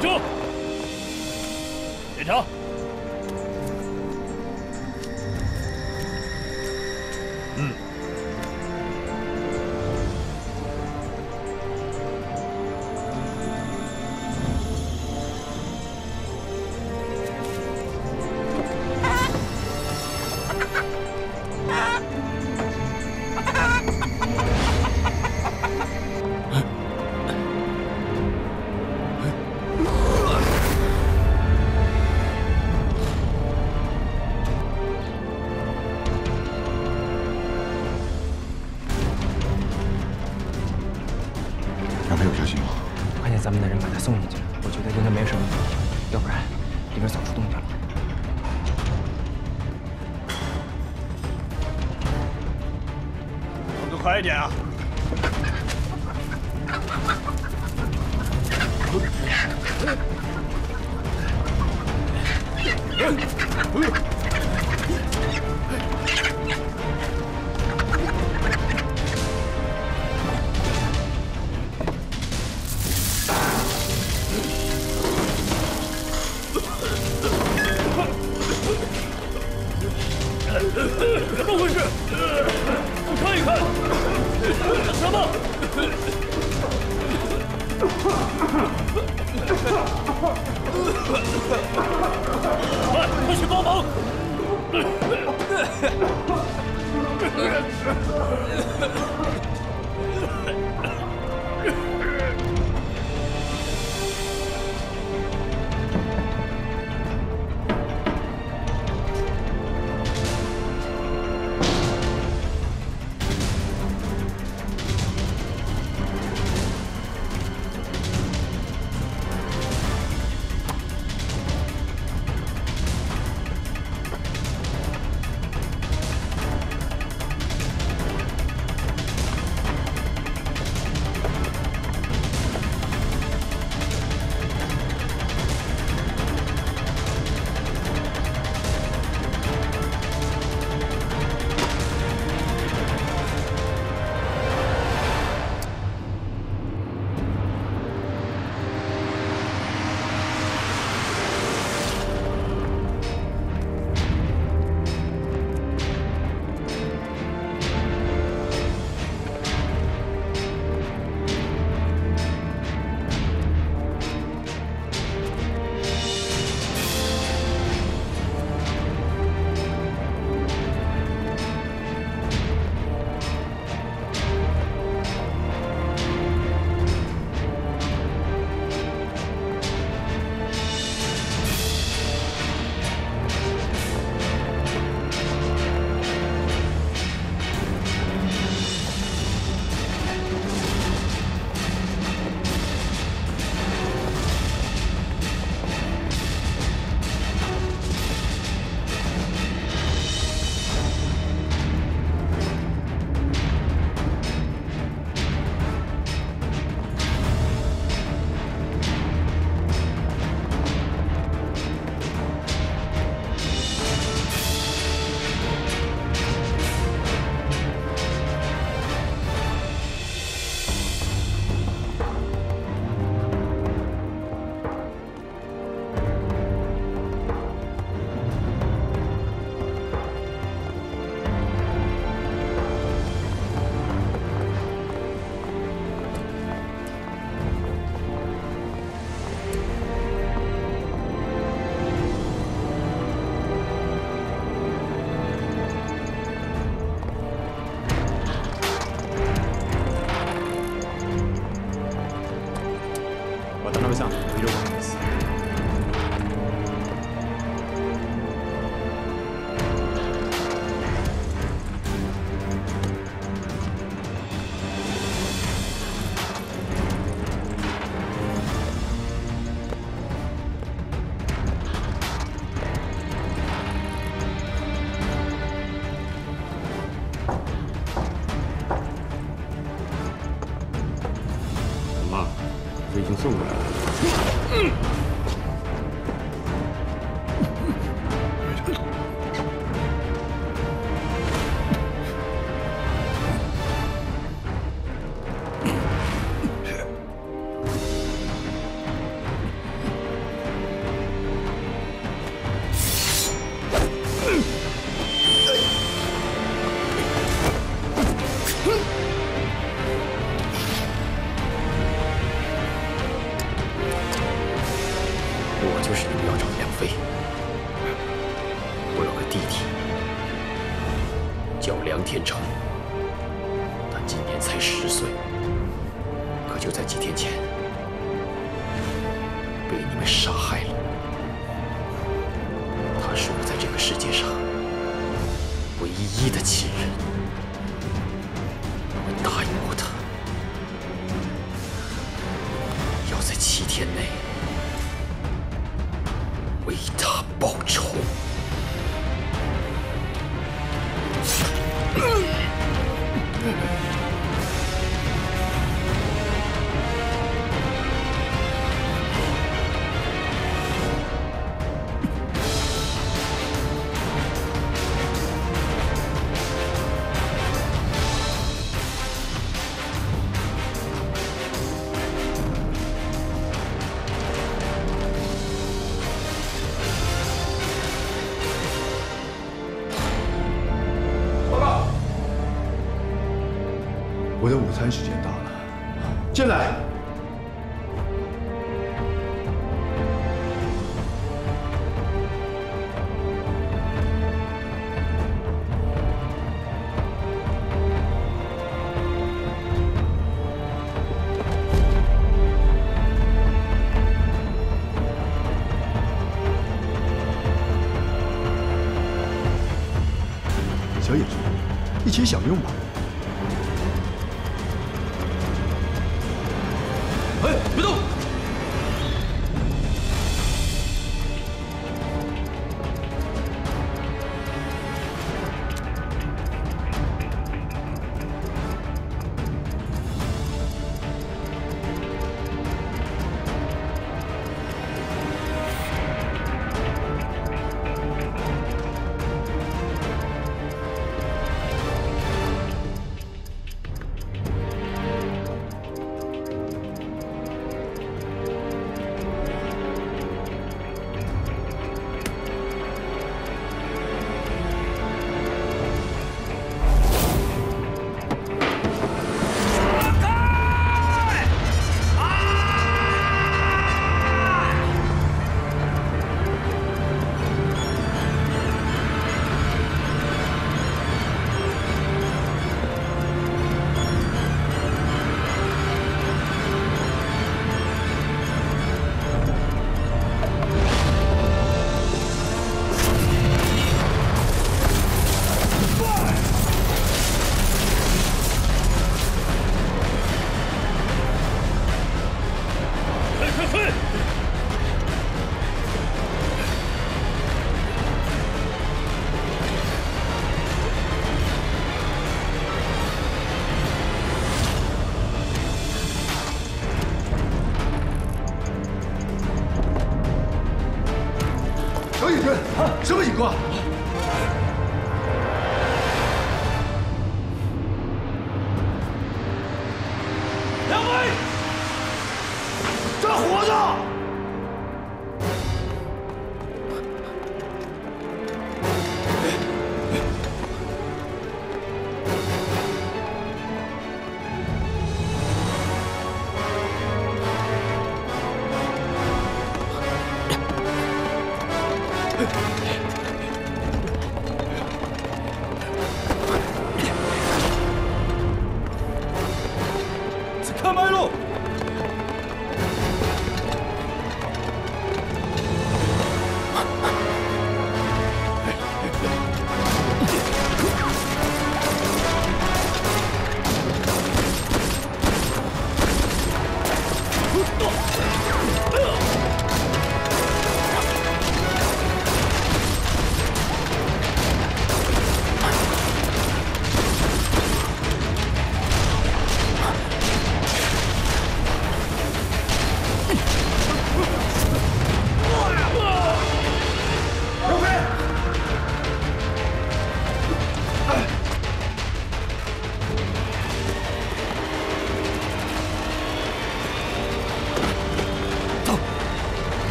站住！检查。快点啊！进来。小野君一起享用吧。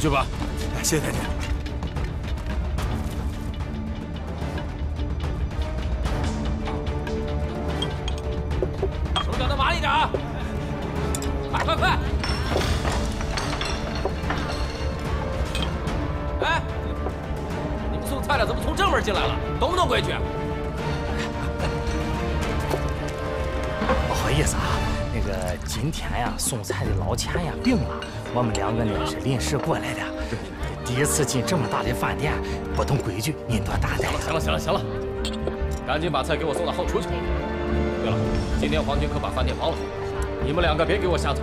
进去吧。谢谢太君。手脚都麻利点啊！快快快！哎，你们送菜的怎么从正门进来了？懂不懂规矩？不好意思啊，那个今天呀，送菜的老钱呀病了，我们两个呢是临时过来的，第一次进这么大的饭店，不懂规矩，您多担待。行了行了行了，赶紧把菜给我送到后厨去。对了，今天皇军可把饭店包了，你们两个别给我瞎走，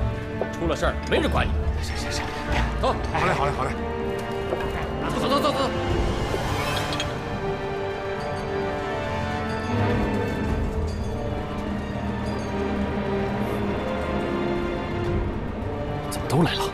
出了事儿没人管你。是是是，走，好嘞好嘞好嘞。走走走走走。怎么都来了？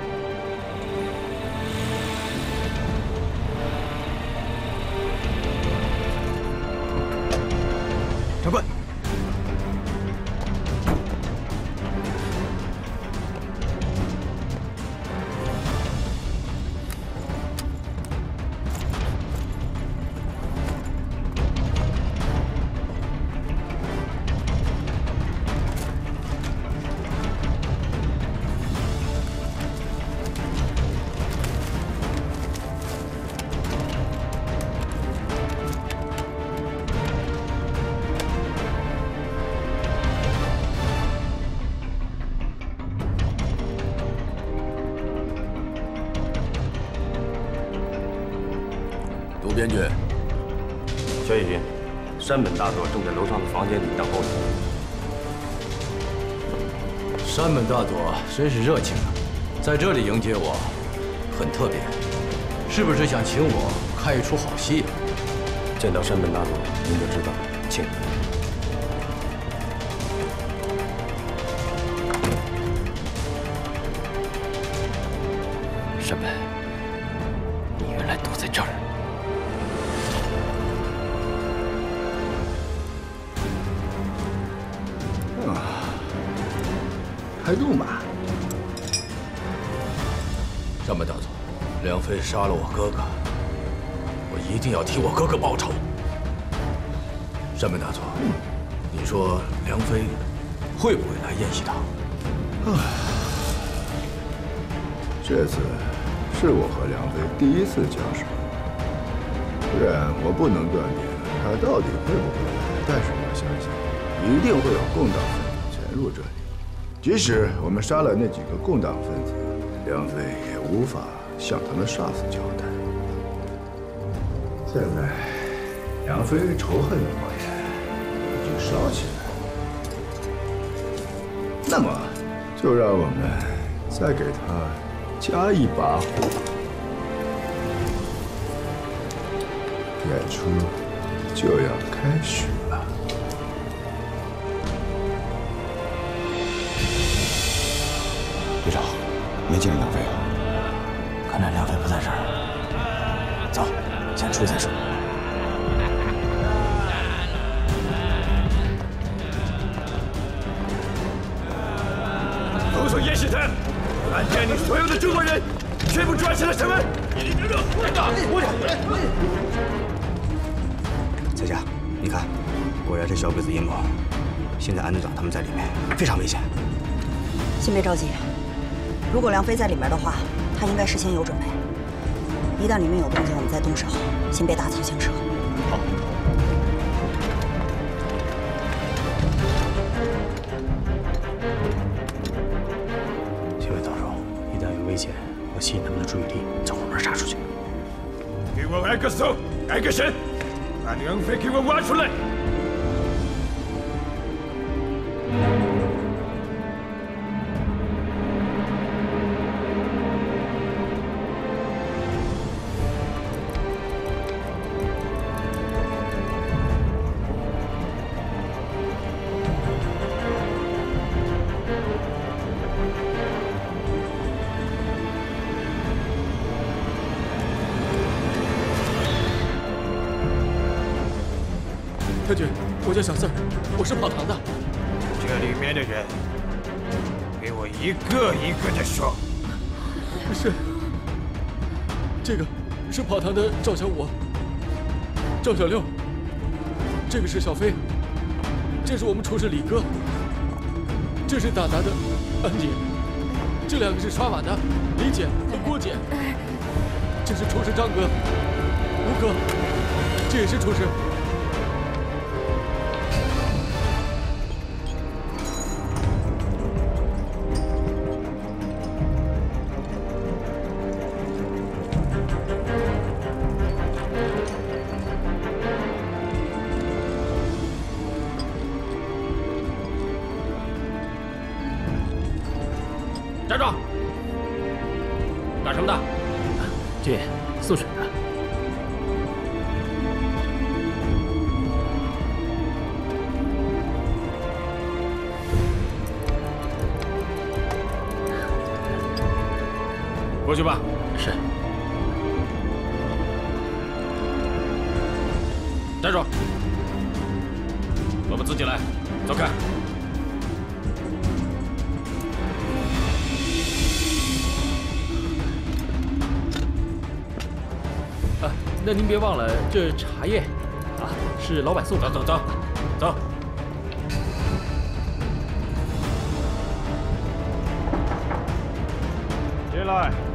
真是热情啊，在这里迎接我，很特别，是不是想请我看一出好戏啊？见到山本大佐，您就知道，请。山本，你原来躲在这儿。开动吧。梁飞杀了我哥哥，我一定要替我哥哥报仇。山本大佐，你说梁飞会不会来宴席堂？这次是我和梁飞第一次交手，虽然我不能断定他到底会不会来，但是我相信一定会有共党分子潜入这里。即使我们杀了那几个共党分子，梁飞也无法向他们杀死交代。现在，杨飞仇恨的火焰已经烧起来，那么就让我们再给他加一把火。演出就要开始着急，如果梁飞在里面的话，他应该事先有准备。一旦里面有动静，我们再动手，先别打草惊蛇。好。几位道友，一旦有危险，我吸引他们的注意力，从后门杀出去。给我挨个搜，挨个审，把梁飞给我挖出来。我叫小四，我是跑堂的。这里面的人，给我一个一个的说。是，这个是跑堂的赵小五、赵小六，这个是小飞，这是我们厨师李哥，这是打杂的安姐，这两个是刷碗的李姐和郭姐，这是厨师张哥、吴哥，这也是厨师。您别忘了，这茶叶啊是老板送的。走走走，走。进来。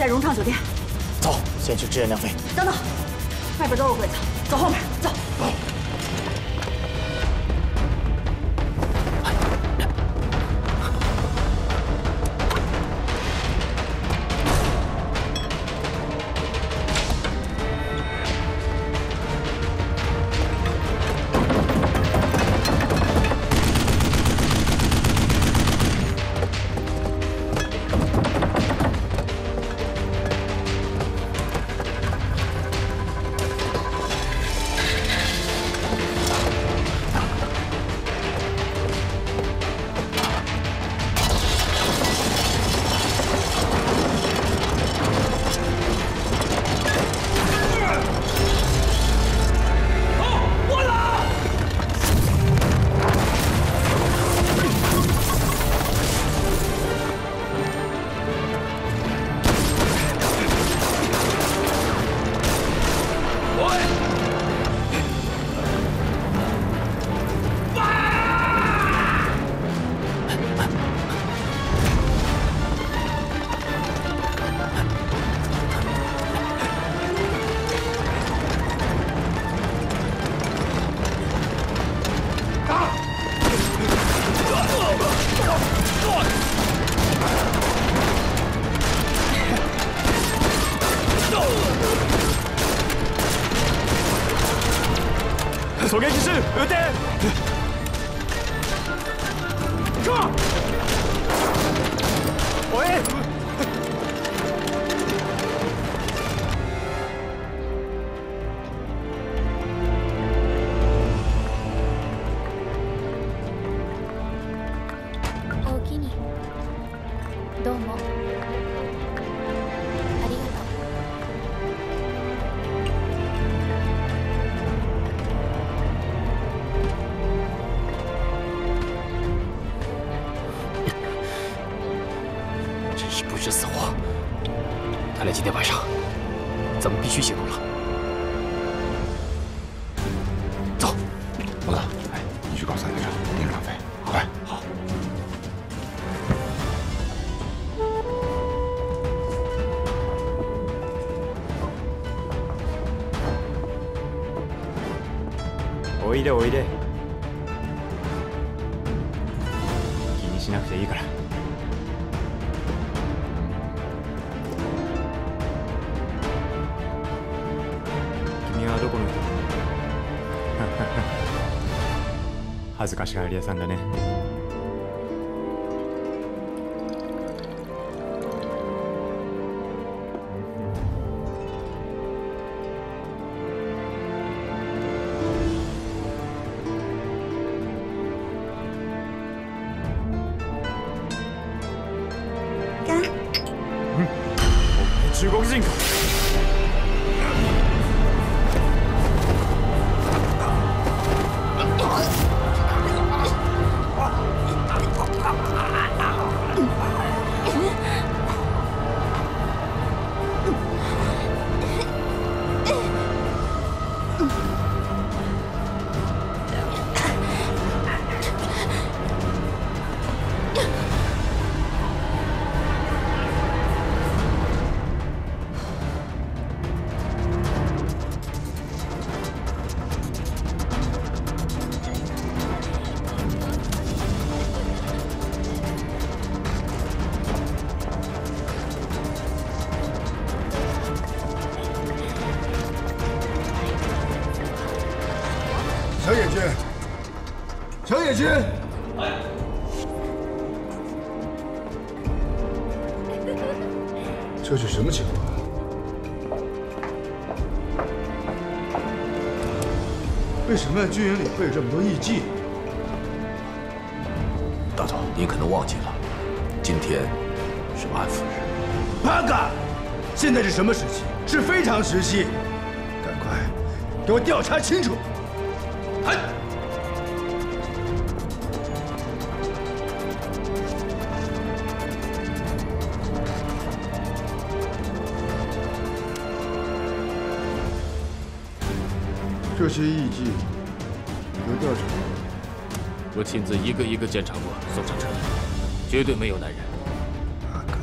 在荣昌酒店。走，先去支援梁飞。等等，外边都有鬼子，走后面，いでおいで。気にしなくていいから。君はどこの人？恥ずかしがり屋さんだね。为什么军营里会有这么多艺妓？大总，您可能忘记了，今天是安抚日。八嘎！现在是什么时期？是非常时期，赶快给我调查清楚！嗨！这些艺妓，你都调查过？我亲自一个一个检查过，送上车，绝对没有男人。八嘎！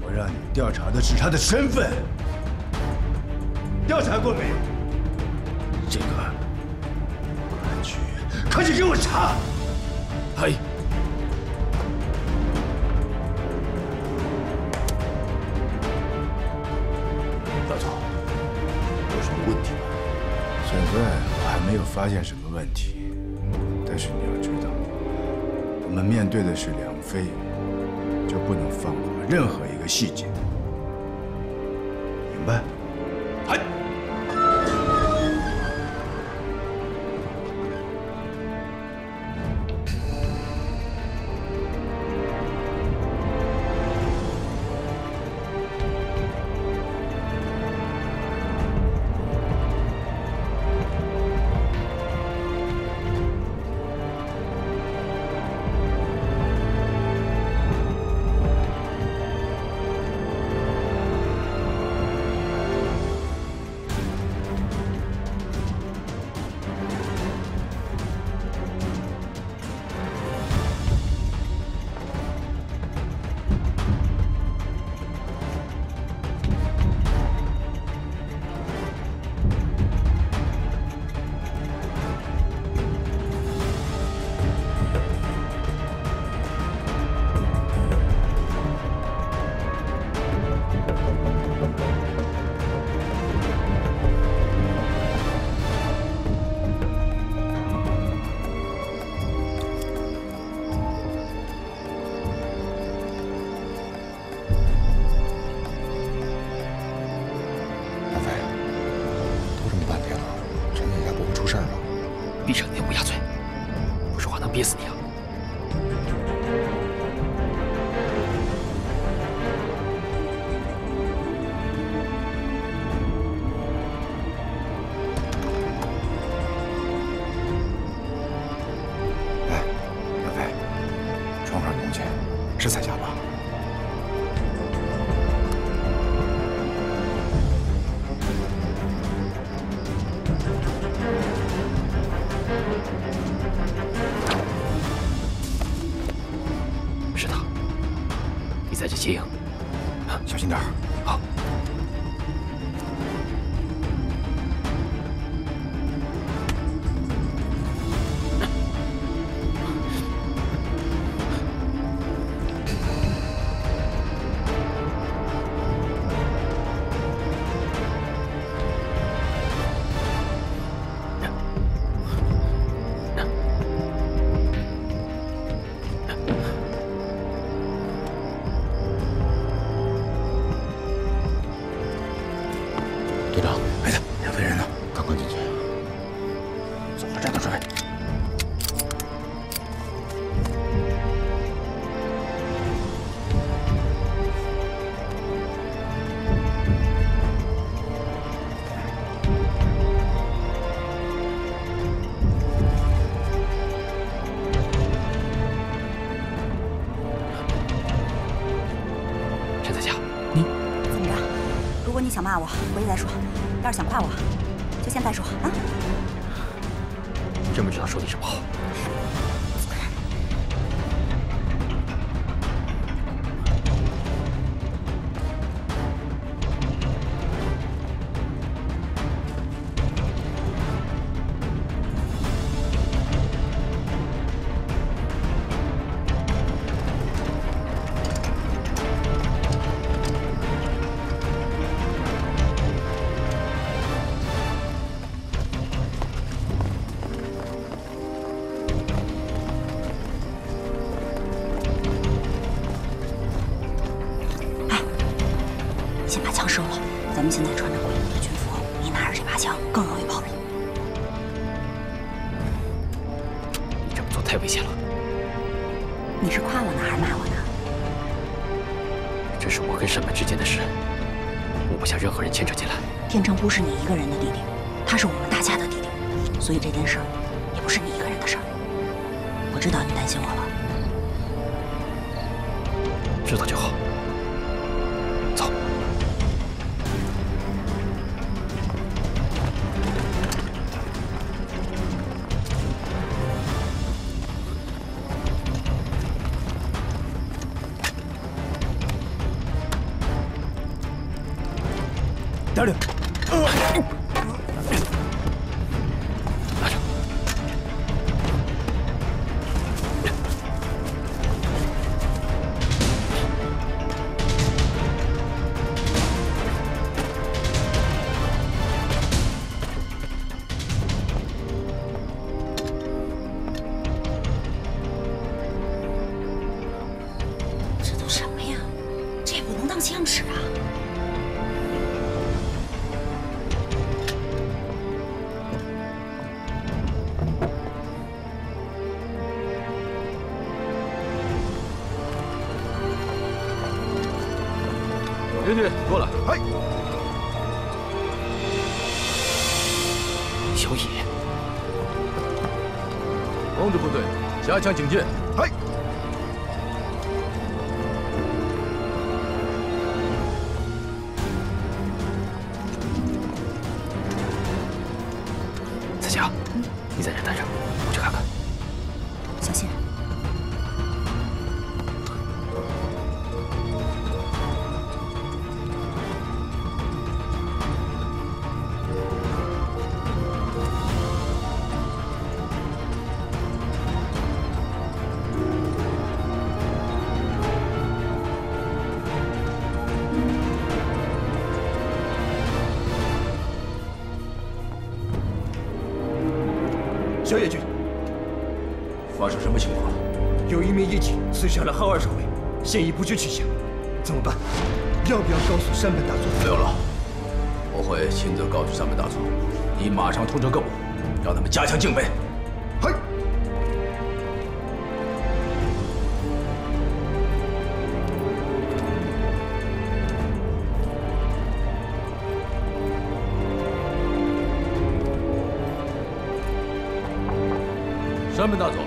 我让你调查的是他的身份，调查过没有？这个，快去，快去给我查！嗨！大总，有什么问题吗？现在我还没有发现什么问题，但是你要知道，我们面对的是梁飞，就不能放过任何一个细节，想骂我回去再说。要是想夸我就现在说啊？真不知道说你什么好。Caralho! 小野君，发生什么情况？有一名义警刺杀了浩二少尉，现已不知去向，怎么办？要不要告诉山本大佐？不用了，我会亲自告诉山本大佐。你马上通知各部，让他们加强警备。山本大佐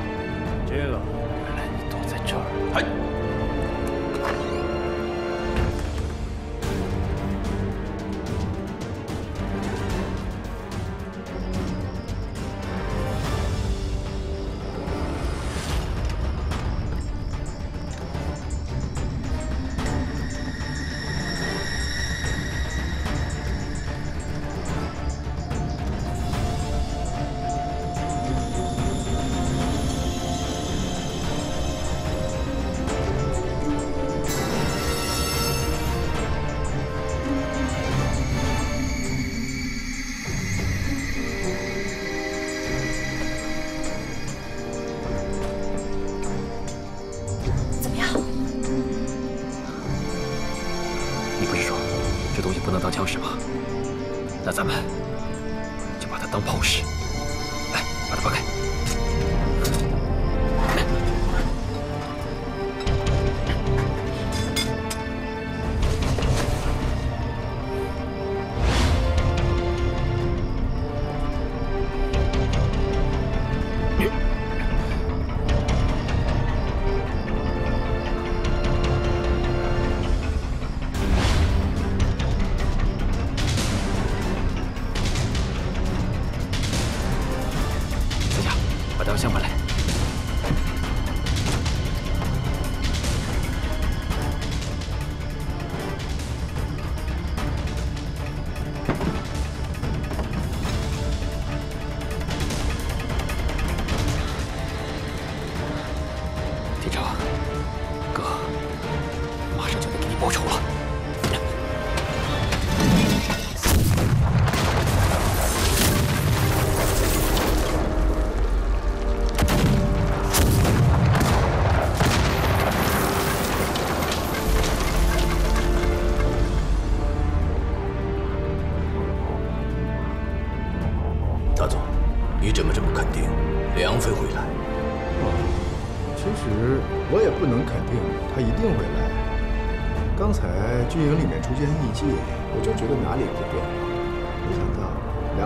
报仇了。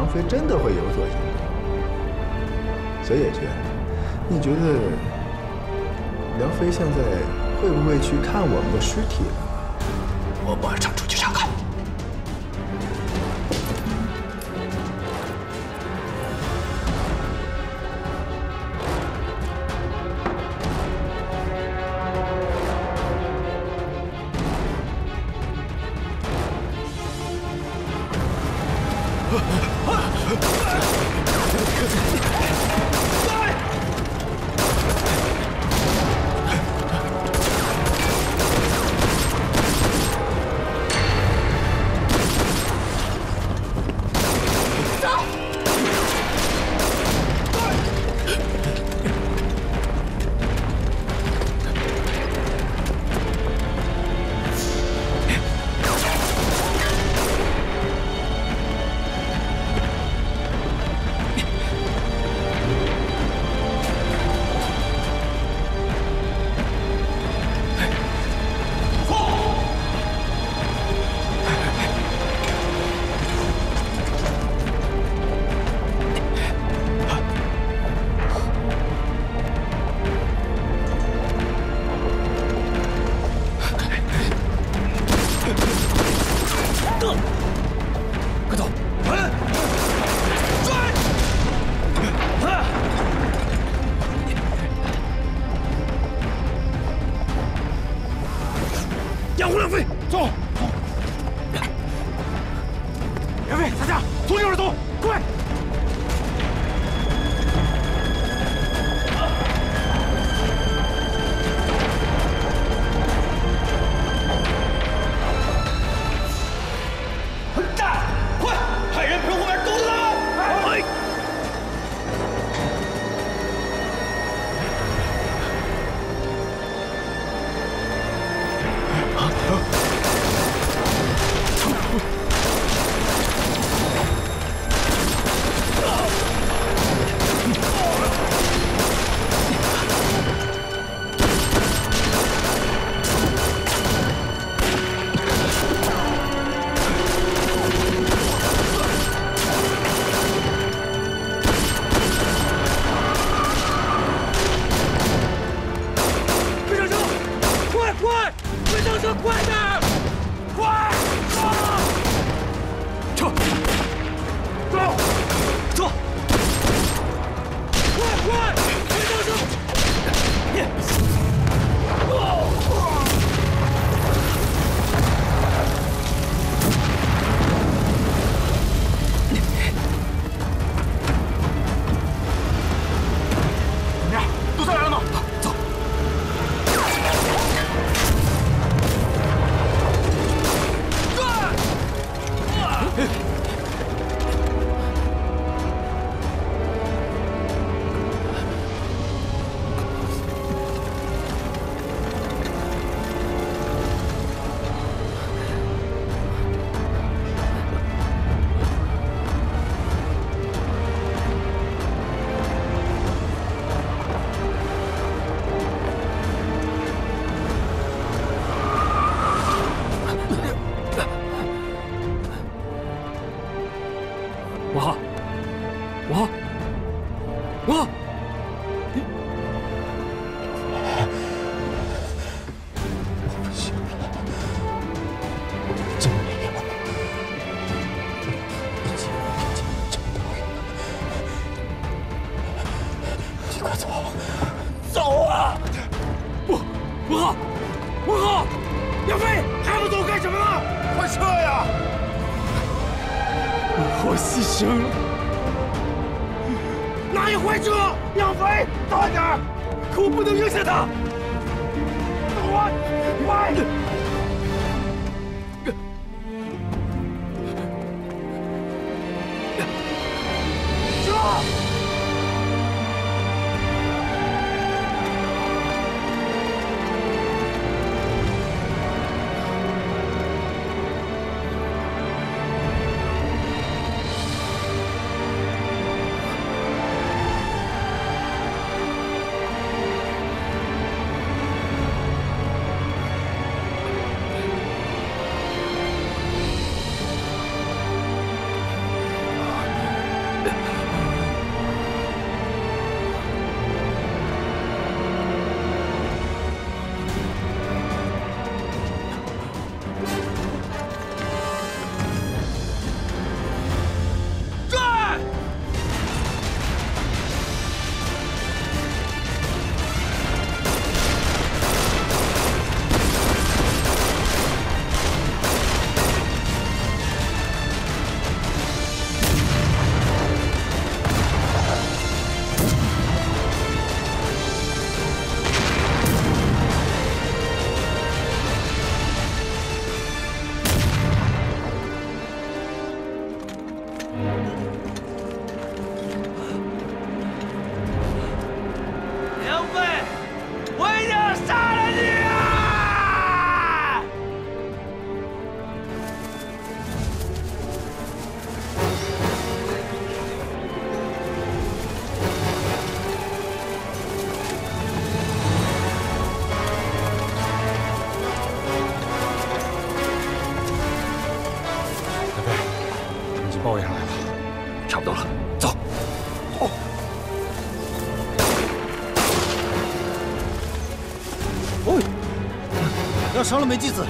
梁飞真的会有所行动，所以，觉，你觉得梁飞现在会不会去看我们的尸体了？我马上出去查看。要伤了美纪子。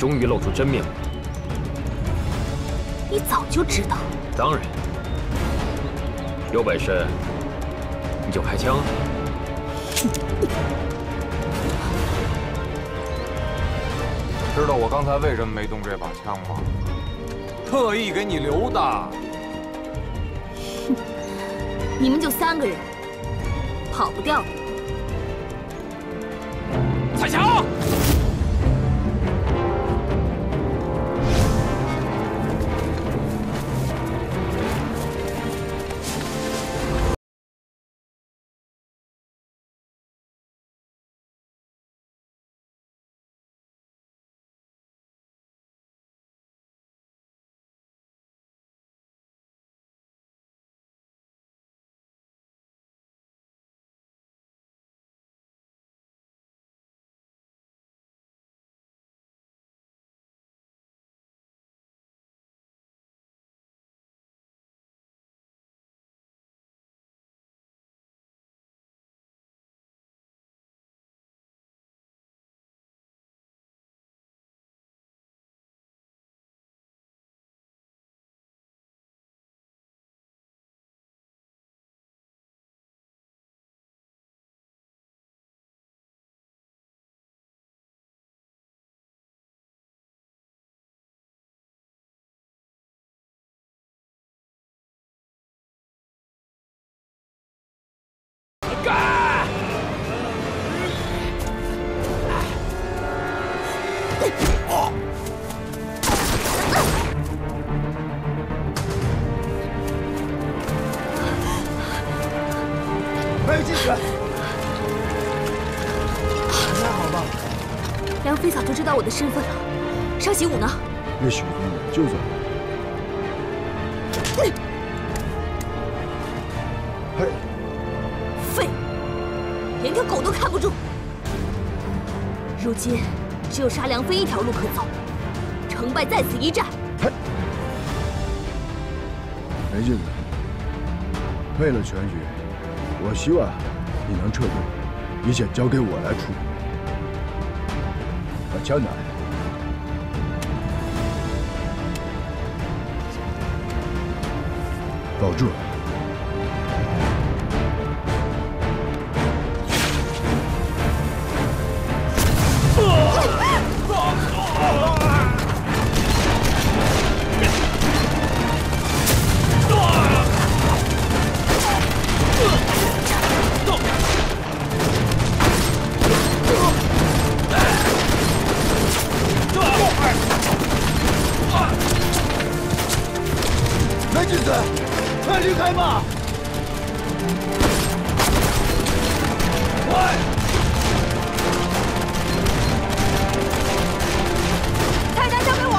终于露出真面目。你早就知道。当然，有本事你就开枪。知道我刚才为什么没动这把枪吗？特意给你留的。哼，你们就三个人，跑不掉的。彩霞。的身份了。尚喜武呢？那许东远就在。嘿。废，连条狗都看不住。如今只有杀梁飞一条路可走，成败在此一战。嘿，没镜子，为了全局，我希望你能撤退，一切交给我来处理。把枪拿来，保住。了君子，快离开吧！快！菜单交给我。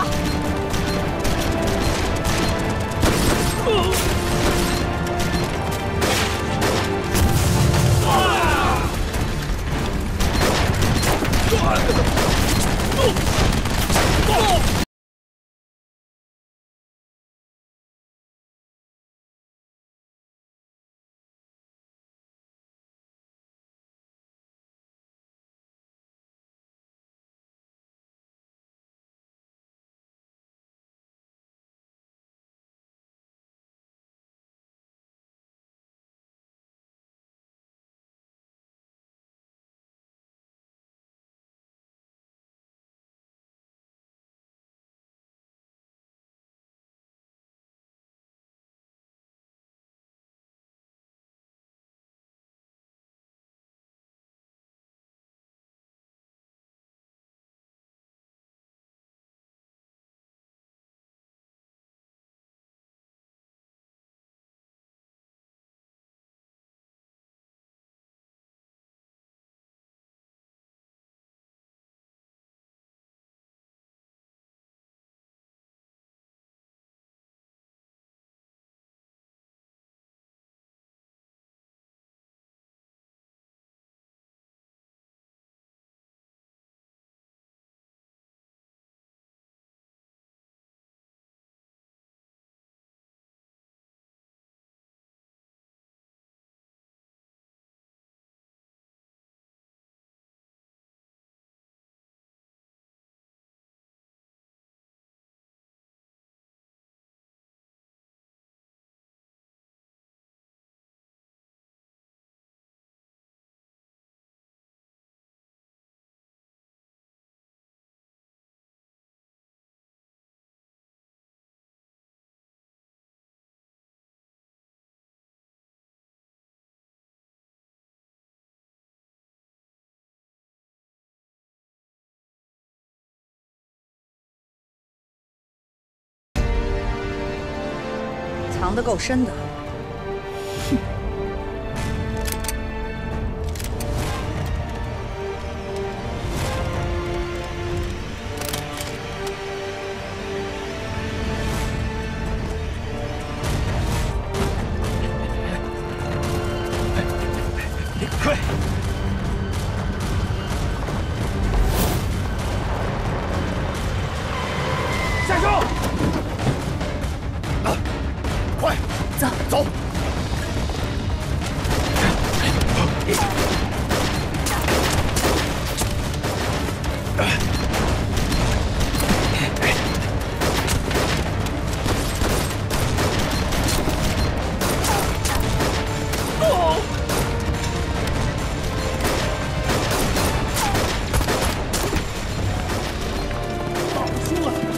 藏得够深的。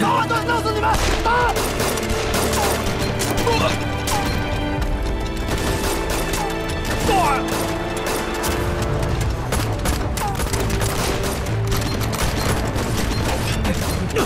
打！打！弄死你们！打！梁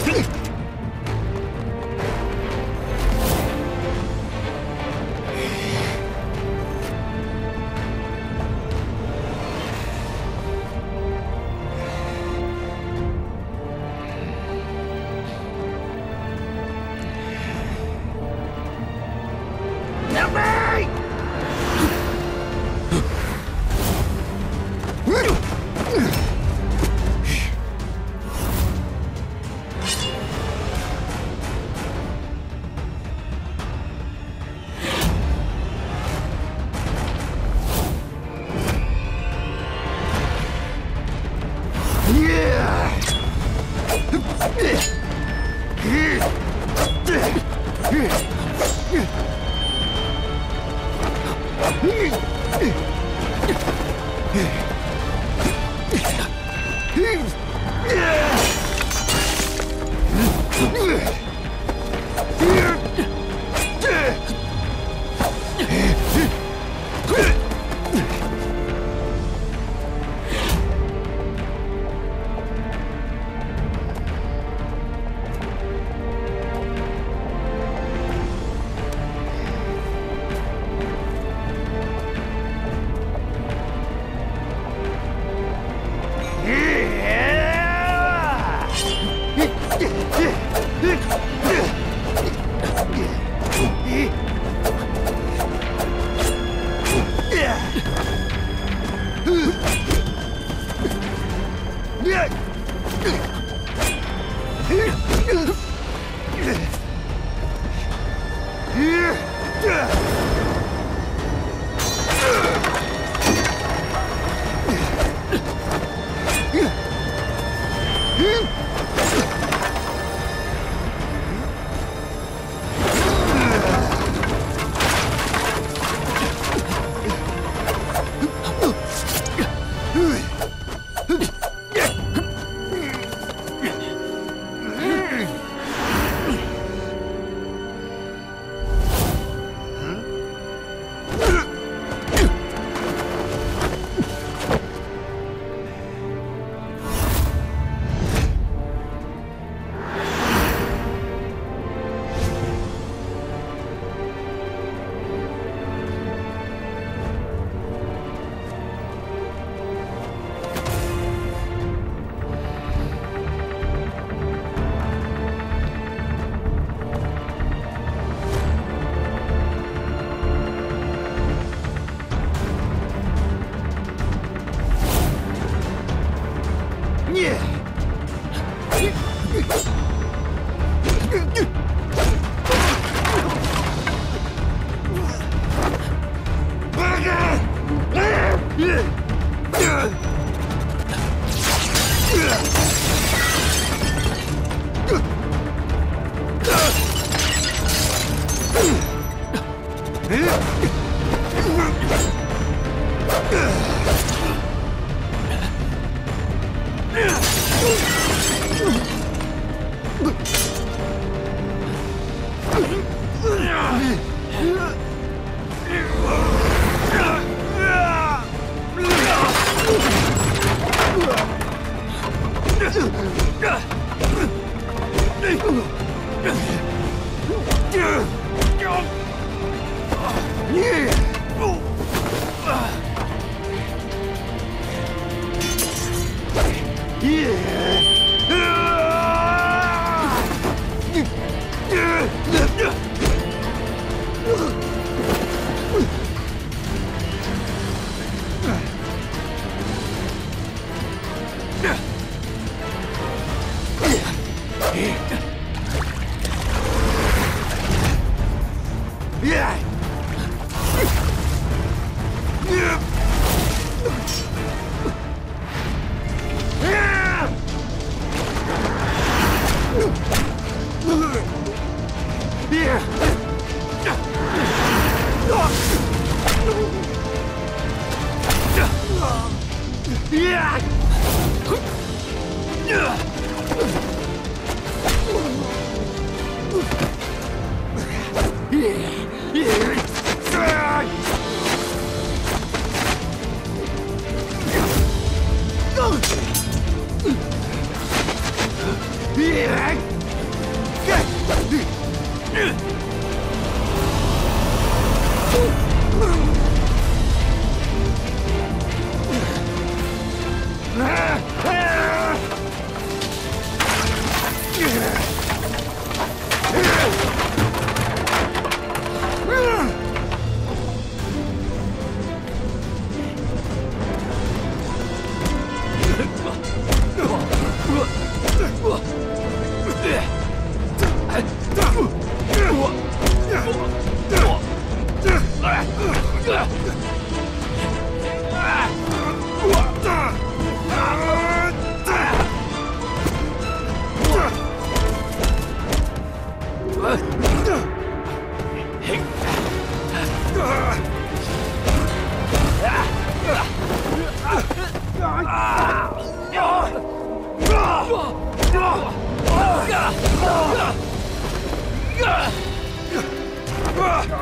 没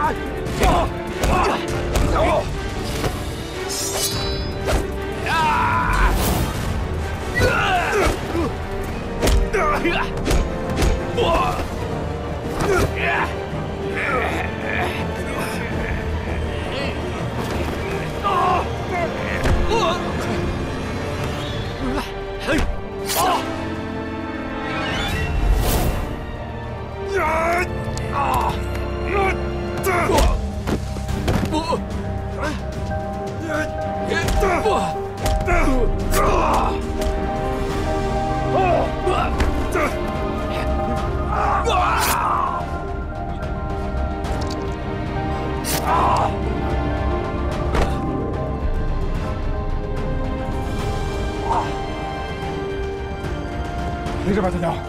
吧，小鸟？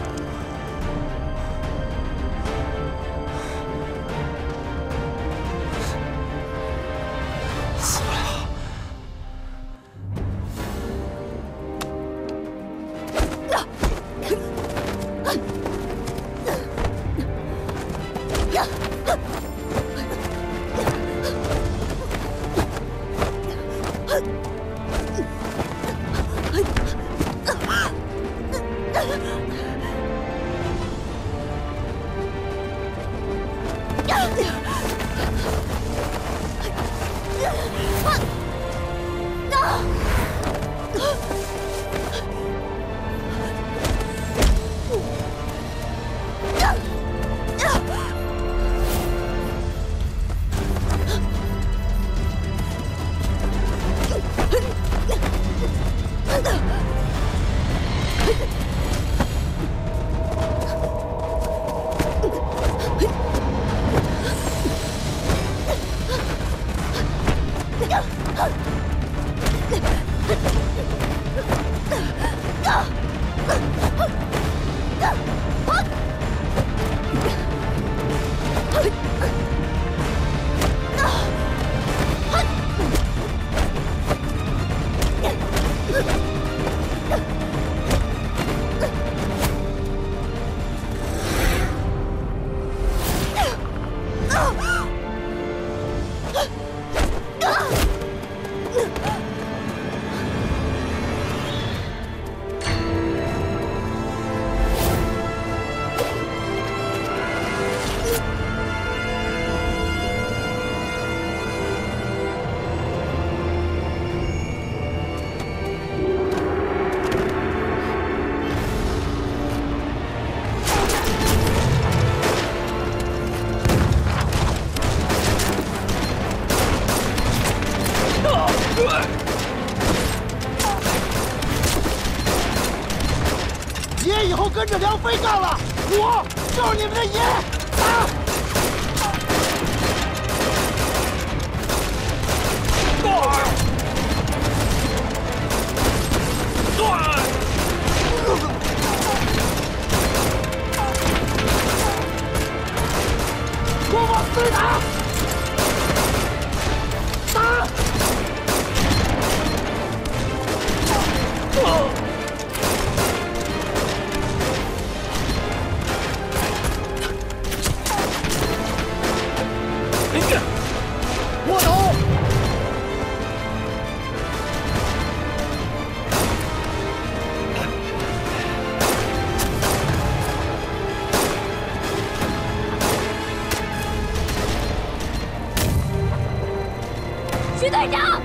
后跟着梁飞干了，我就是你们的爷！队长，